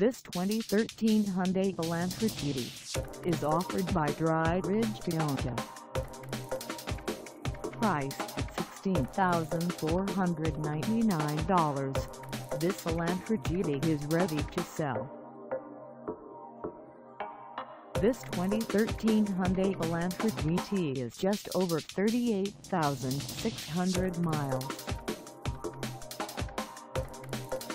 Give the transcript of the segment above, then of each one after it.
This 2013 Hyundai Elantra GT is offered by Dry Ridge Toyota. Priced at $16,499, this Elantra GT is ready to sell. This 2013 Hyundai Elantra GT is just over 38,600 miles.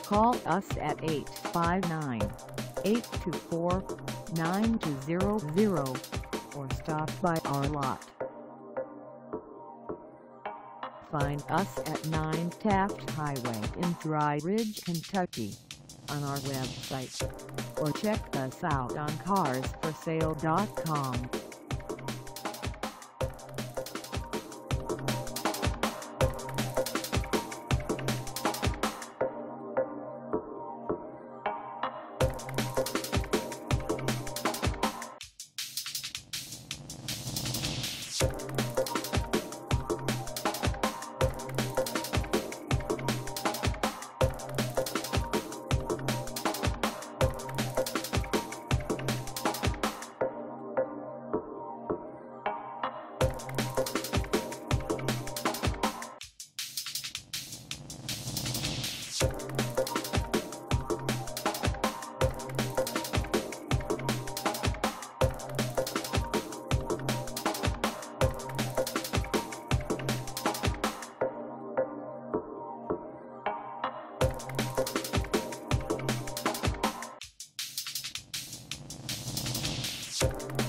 Call us at 859-824-9200 or stop by our lot. Find us at 9 Taft Highway in Dry Ridge, Kentucky on our website or check us out on carsforsale.com. Thank